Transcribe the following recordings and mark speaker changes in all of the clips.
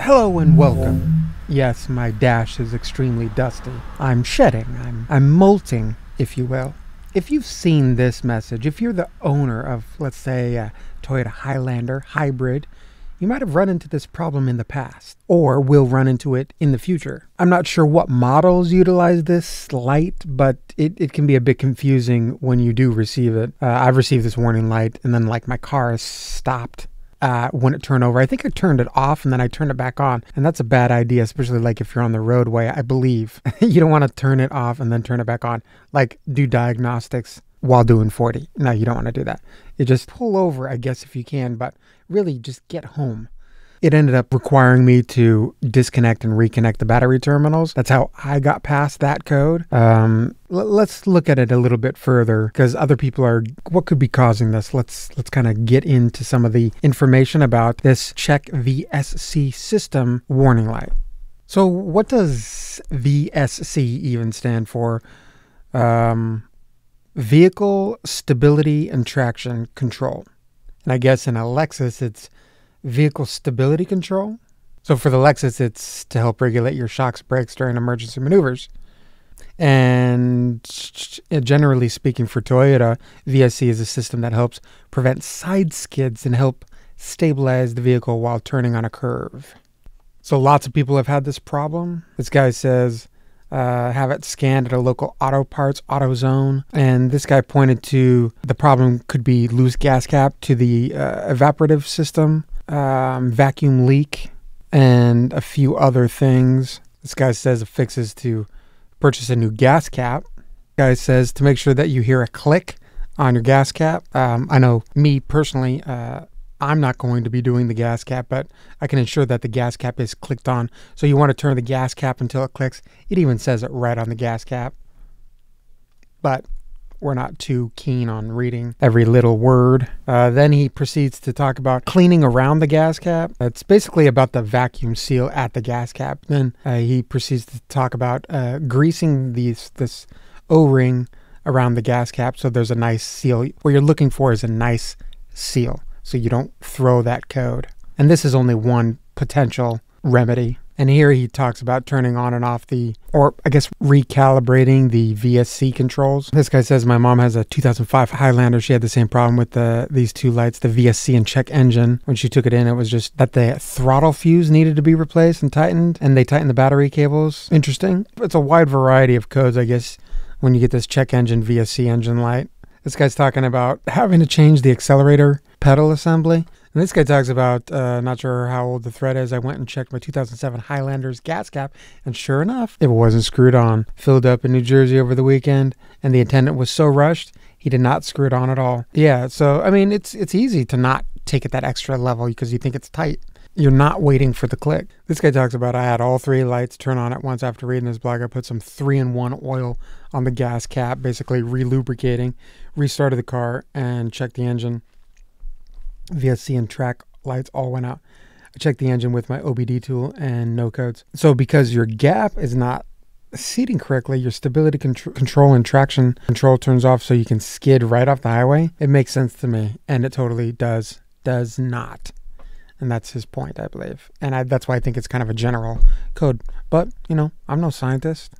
Speaker 1: Hello and welcome. Yes, my dash is extremely dusty. I'm shedding. I'm I'm molting, if you will. If you've seen this message, if you're the owner of, let's say, a Toyota Highlander hybrid, you might have run into this problem in the past, or will run into it in the future. I'm not sure what models utilize this light, but it, it can be a bit confusing when you do receive it. Uh, I've received this warning light, and then like my car is stopped uh, when it turned over. I think I turned it off and then I turned it back on. And that's a bad idea, especially like if you're on the roadway. I believe you don't want to turn it off and then turn it back on. Like do diagnostics while doing 40. No, you don't want to do that. You just pull over, I guess, if you can, but really just get home. It ended up requiring me to disconnect and reconnect the battery terminals. That's how I got past that code. Um, let's look at it a little bit further because other people are. What could be causing this? Let's let's kind of get into some of the information about this check VSC system warning light. So, what does VSC even stand for? Um, vehicle stability and traction control. And I guess in a Lexus, it's vehicle stability control. So for the Lexus, it's to help regulate your shocks, brakes during emergency maneuvers. And generally speaking, for Toyota, VSC is a system that helps prevent side skids and help stabilize the vehicle while turning on a curve. So lots of people have had this problem. This guy says, uh, have it scanned at a local auto parts AutoZone. And this guy pointed to the problem could be loose gas cap to the uh, evaporative system um, vacuum leak, and a few other things. This guy says it fixes to purchase a new gas cap. Guy says to make sure that you hear a click on your gas cap. Um, I know me personally, uh, I'm not going to be doing the gas cap, but I can ensure that the gas cap is clicked on. So you want to turn the gas cap until it clicks. It even says it right on the gas cap. But we're not too keen on reading every little word. Uh, then he proceeds to talk about cleaning around the gas cap. It's basically about the vacuum seal at the gas cap. Then uh, he proceeds to talk about uh, greasing these this O-ring around the gas cap so there's a nice seal. What you're looking for is a nice seal so you don't throw that code. And this is only one potential remedy and here he talks about turning on and off the, or I guess recalibrating the VSC controls. This guy says my mom has a 2005 Highlander. She had the same problem with the these two lights, the VSC and check engine. When she took it in, it was just that the throttle fuse needed to be replaced and tightened, and they tightened the battery cables. Interesting. It's a wide variety of codes, I guess, when you get this check engine VSC engine light. This guy's talking about having to change the accelerator pedal assembly. And this guy talks about, uh, not sure how old the thread is. I went and checked my 2007 Highlander's gas cap, and sure enough, it wasn't screwed on. Filled up in New Jersey over the weekend, and the attendant was so rushed, he did not screw it on at all. Yeah, so I mean, it's it's easy to not take it that extra level because you think it's tight. You're not waiting for the click. This guy talks about I had all three lights turn on at once after reading this blog. I put some three in one oil on the gas cap, basically relubricating, restarted the car, and checked the engine. VSC and track lights all went out. I checked the engine with my OBD tool and no codes. So because your gap is not seating correctly, your stability contr- control and traction control turns off so you can skid right off the highway. It makes sense to me, and it totally does does not. And that's his point, I believe. And I, that's why I think it's kind of a general code. But, you know, I'm no scientist.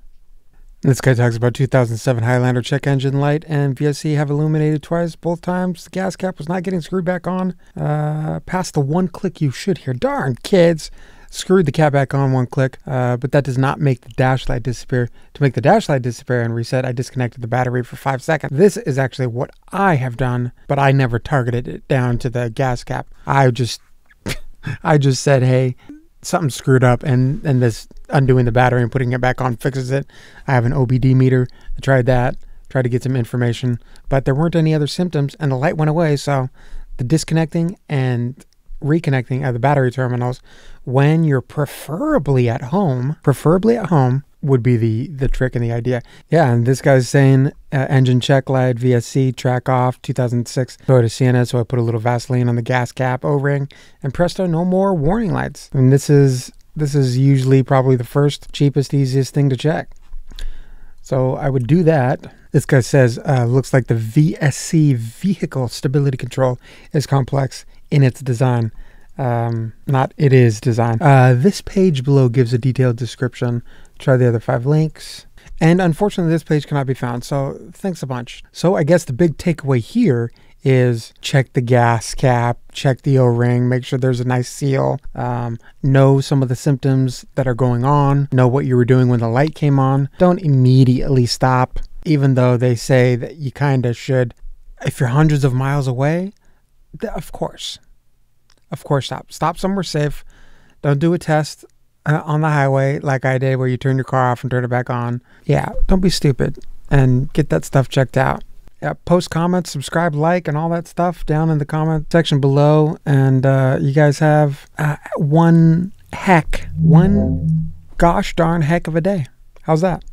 Speaker 1: This guy talks about 2007 Highlander check engine light and VSC have illuminated twice. Both times the gas cap was not getting screwed back on. Uh, past the one click you should hear. Darn kids! Screwed the cap back on one click, uh, but that does not make the dash light disappear. To make the dash light disappear and reset, I disconnected the battery for five seconds. This is actually what I have done, but I never targeted it down to the gas cap. I just, I just said, hey, something screwed up and and this undoing the battery and putting it back on fixes it. I have an OBD meter. I tried that, tried to get some information, but there weren't any other symptoms and the light went away. So the disconnecting and reconnecting of the battery terminals when you're preferably at home, preferably at home, would be the the trick and the idea. Yeah, and this guy's saying uh, engine check light VSC track off 2006 Toyota Sienna. So I put a little Vaseline on the gas cap O-ring, and presto, no more warning lights. Mean, this is this is usually probably the first, cheapest, easiest thing to check. So I would do that. This guy says, uh, looks like the VSC vehicle stability control is complex in its design. Um, not it is design. Uh, this page below gives a detailed description. Try the other five links. And unfortunately, this page cannot be found. So thanks a bunch. So I guess the big takeaway here is check the gas cap, check the O-ring, make sure there's a nice seal, um, know some of the symptoms that are going on, know what you were doing when the light came on. Don't immediately stop, even though they say that you kind of should. If you're hundreds of miles away, of course, of course, stop. Stop somewhere safe. Don't do a test uh, on the highway like I did, where you turn your car off and turn it back on. Yeah, don't be stupid and get that stuff checked out yeah, post comments, subscribe, like, and all that stuff down in the comment section below. And uh, you guys have uh, one heck, one gosh darn heck of a day. How's that?